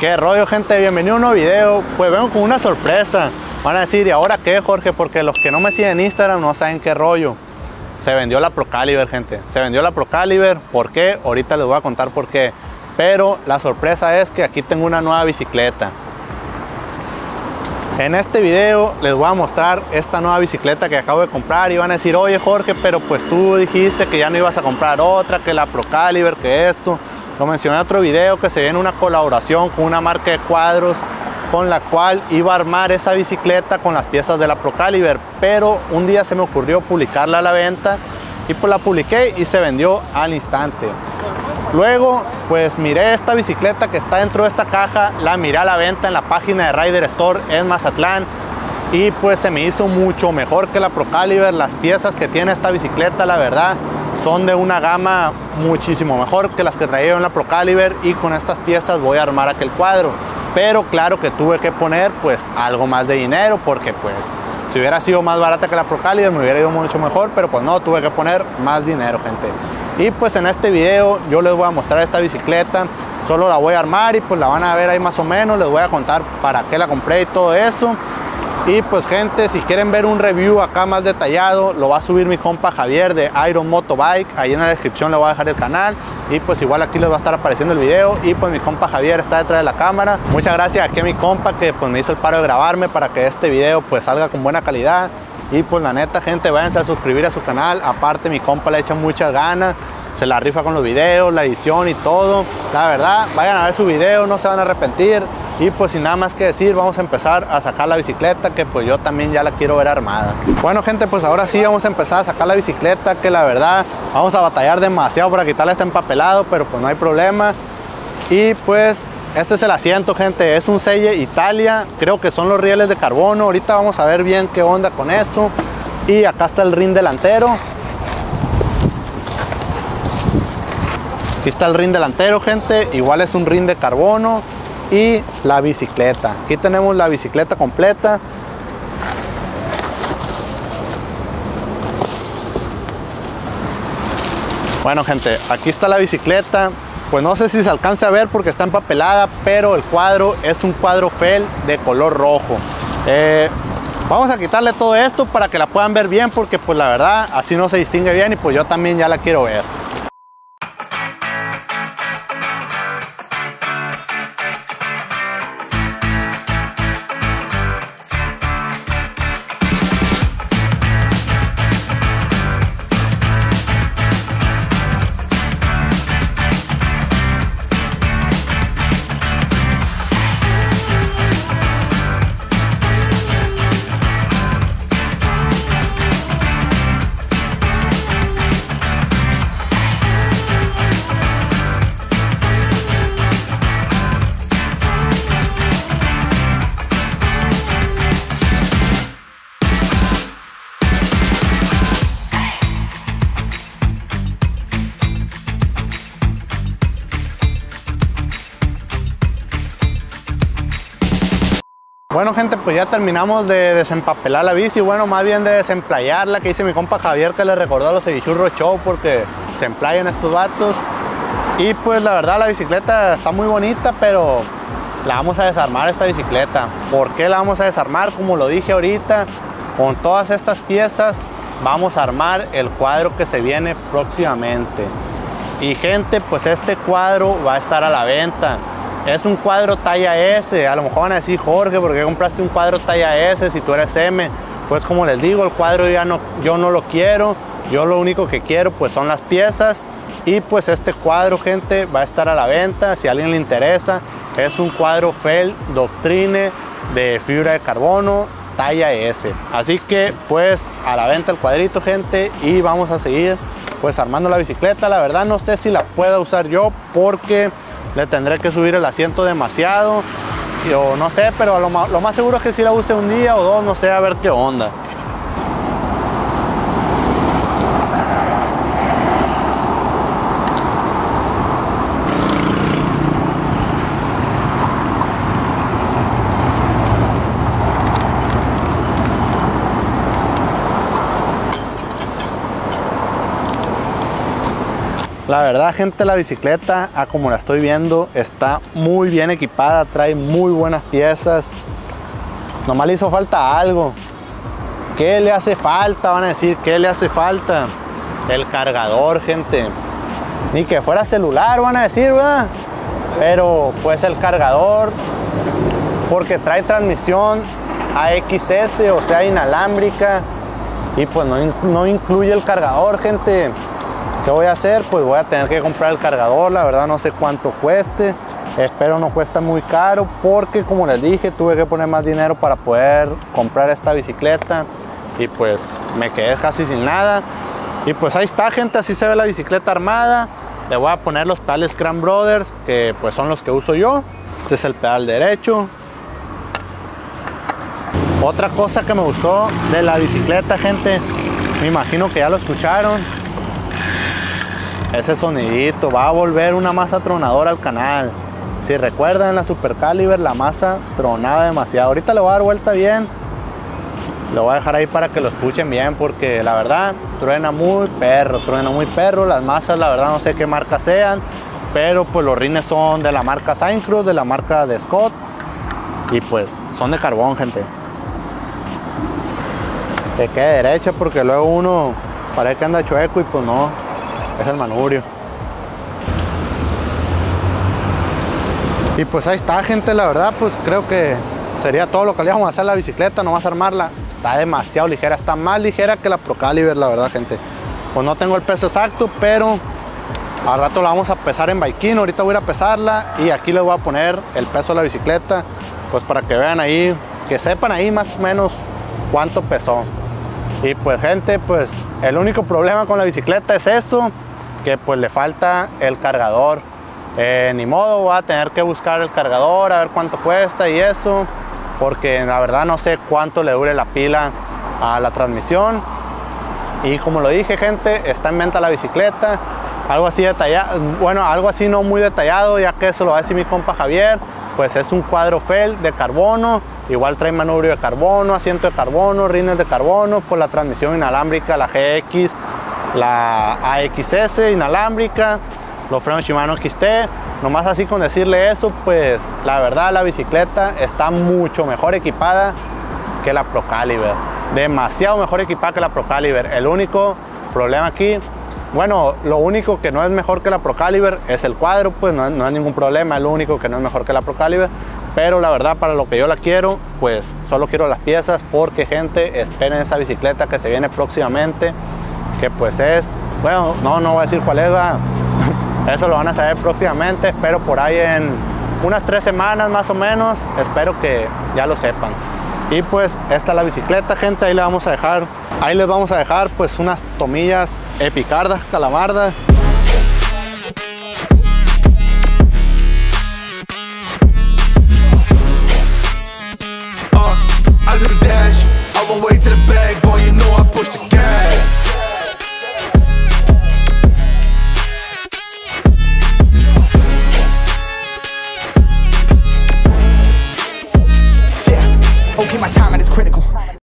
Qué rollo gente, bienvenido a un nuevo video. Pues vengo con una sorpresa. Van a decir, ¿y ahora qué Jorge? Porque los que no me siguen en Instagram no saben qué rollo. Se vendió la Procaliber gente. Se vendió la Procaliber. ¿Por qué? Ahorita les voy a contar por qué. Pero la sorpresa es que aquí tengo una nueva bicicleta. En este video les voy a mostrar esta nueva bicicleta que acabo de comprar y van a decir, oye Jorge, pero pues tú dijiste que ya no ibas a comprar otra, que la Procaliber, que esto. Lo mencioné en otro video que se viene una colaboración con una marca de cuadros con la cual iba a armar esa bicicleta con las piezas de la Procaliber, pero un día se me ocurrió publicarla a la venta y pues la publiqué y se vendió al instante. Luego, pues miré esta bicicleta que está dentro de esta caja, la miré a la venta en la página de Rider Store en Mazatlán y pues se me hizo mucho mejor que la Procaliber. Las piezas que tiene esta bicicleta, la verdad, son de una gama muchísimo mejor que las que traía en la Procaliber y con estas piezas voy a armar aquel cuadro. Pero claro que tuve que poner pues algo más de dinero porque pues si hubiera sido más barata que la Procaliber me hubiera ido mucho mejor, pero pues no, tuve que poner más dinero, gente. Y pues en este video yo les voy a mostrar esta bicicleta, solo la voy a armar y pues la van a ver ahí más o menos, les voy a contar para qué la compré y todo eso. Y pues gente, si quieren ver un review acá más detallado, lo va a subir mi compa Javier de Iron Motobike. Ahí en la descripción le voy a dejar el canal. Y pues igual aquí les va a estar apareciendo el video. Y pues mi compa Javier está detrás de la cámara. Muchas gracias aquí a mi compa que pues me hizo el paro de grabarme para que este video pues salga con buena calidad. Y pues la neta gente, váyanse a suscribir a su canal. Aparte mi compa le echa muchas ganas se la rifa con los videos, la edición y todo. La verdad, vayan a ver su video, no se van a arrepentir. Y pues sin nada más que decir, vamos a empezar a sacar la bicicleta, que pues yo también ya la quiero ver armada. Bueno gente, pues ahora sí vamos a empezar a sacar la bicicleta, que la verdad vamos a batallar demasiado para quitarle este empapelado, pero pues no hay problema. Y pues este es el asiento, gente. Es un Selle Italia. Creo que son los rieles de carbono. Ahorita vamos a ver bien qué onda con eso. Y acá está el ring delantero. Aquí está el ring delantero, gente. Igual es un ring de carbono. Y la bicicleta. Aquí tenemos la bicicleta completa. Bueno, gente, aquí está la bicicleta. Pues no sé si se alcanza a ver porque está empapelada, pero el cuadro es un cuadro FEL de color rojo. Eh, vamos a quitarle todo esto para que la puedan ver bien porque pues la verdad así no se distingue bien y pues yo también ya la quiero ver. Bueno gente, pues ya terminamos de desempapelar la bici, bueno, más bien de desemplayarla, que dice mi compa Javier que le recordó a los Evichurro Show porque se emplayan estos vatos. Y pues la verdad la bicicleta está muy bonita, pero la vamos a desarmar esta bicicleta. ¿Por qué la vamos a desarmar? Como lo dije ahorita, con todas estas piezas vamos a armar el cuadro que se viene próximamente. Y gente, pues este cuadro va a estar a la venta. Es un cuadro talla S, a lo mejor van a decir Jorge, ¿por qué compraste un cuadro talla S si tú eres M? Pues como les digo, el cuadro ya no, yo no lo quiero, yo lo único que quiero pues son las piezas. Y pues este cuadro gente va a estar a la venta, si a alguien le interesa, es un cuadro FEL Doctrine de fibra de carbono talla S. Así que pues a la venta el cuadrito gente y vamos a seguir pues armando la bicicleta, la verdad no sé si la pueda usar yo porque le tendré que subir el asiento demasiado o no sé, pero lo lo más seguro es que si la use un día o dos, no sé, a ver qué onda. La verdad, gente, la bicicleta, a como la estoy viendo, está muy bien equipada, trae muy buenas piezas. Nomás le hizo falta algo. ¿Qué le hace falta? Van a decir, ¿qué le hace falta? El cargador, gente. Ni que fuera celular, van a decir, ¿verdad? Pero pues el cargador, porque trae transmisión AXS, o sea, inalámbrica. Y pues no, no incluye el cargador, gente. ¿Qué voy a hacer? Pues voy a tener que comprar el cargador, la verdad no sé cuánto cueste. Espero no cuesta muy caro porque como les dije tuve que poner más dinero para poder comprar esta bicicleta y pues me quedé casi sin nada. Y pues ahí está gente, así se ve la bicicleta armada. Le voy a poner los pedales Grand Brothers que pues son los que uso yo. Este es el pedal derecho. Otra cosa que me gustó de la bicicleta gente, me imagino que ya lo escucharon, ese sonidito va a volver una masa tronadora al canal. Si recuerdan la Super Caliber la masa tronaba demasiado. Ahorita le voy a dar vuelta bien. Lo voy a dejar ahí para que lo escuchen bien porque la verdad truena muy perro truena muy perro. Las masas la verdad no sé qué marca sean pero pues los rines son de la marca Cruz de la marca de Scott y pues son de carbón gente. Que quede derecha porque luego uno parece que anda chueco y pues no es el manubrio. Y pues ahí está gente, la verdad pues creo que sería todo lo que le vamos a hacer la bicicleta, no vas a armarla. Está demasiado ligera, está más ligera que la Procaliber la verdad gente. Pues no tengo el peso exacto, pero al rato la vamos a pesar en Baikin, ahorita voy a ir a pesarla y aquí les voy a poner el peso de la bicicleta, pues para que vean ahí, que sepan ahí más o menos cuánto pesó. Y pues gente, pues el único problema con la bicicleta es eso, que pues le falta el cargador. Eh, ni modo, voy a tener que buscar el cargador, a ver cuánto cuesta y eso, porque la verdad no sé cuánto le dure la pila a la transmisión. Y como lo dije, gente, está en venta la bicicleta, algo así detallado, bueno, algo así no muy detallado, ya que eso lo va a decir mi compa Javier, pues es un cuadro FEL de carbono, igual trae manubrio de carbono, asiento de carbono, rines de carbono, por la transmisión inalámbrica, la GX, la AXS inalámbrica, los frenos Shimano XT. Nomás así con decirle eso, pues la verdad la bicicleta está mucho mejor equipada que la Procaliber. Demasiado mejor equipada que la Procaliber. El único problema aquí, bueno, lo único que no es mejor que la Procaliber es el cuadro, pues no, no hay ningún problema, es lo único que no es mejor que la Procaliber. Pero la verdad para lo que yo la quiero, pues solo quiero las piezas porque gente, esperen esa bicicleta que se viene próximamente que pues es, bueno, no, no voy a decir cuál es, eso lo van a saber próximamente, espero por ahí en unas tres semanas más o menos, espero que ya lo sepan. Y pues esta es la bicicleta, gente, ahí le vamos a dejar, ahí les vamos a dejar pues unas tomillas epicardas, calamardas,